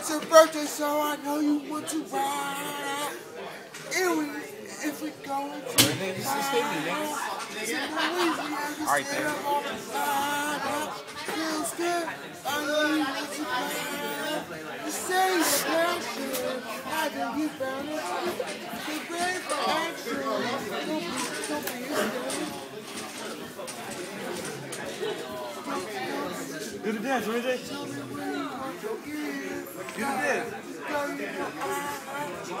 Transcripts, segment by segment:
It's your birthday, so I know you want to ride. And we, if we go to nigga, just hit me, nigga. Alright, then. Feels good. I know you want to ride. You say you're passion. I know you found it. The great action. Don't be, don't be Do the dance, Ray J. Tell me what you want to give. Do the dance. Girl, you know I, Girl, you know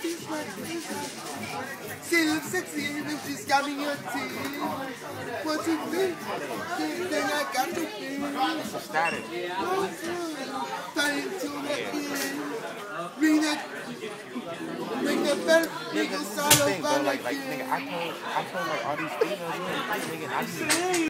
She looks sexy she's got your teeth. What you think? Then I got to be. Static. Starting to make it. That better. Bring the this is the thing, bro. Like, like, nigga, I told, I told like all these females, nigga, I just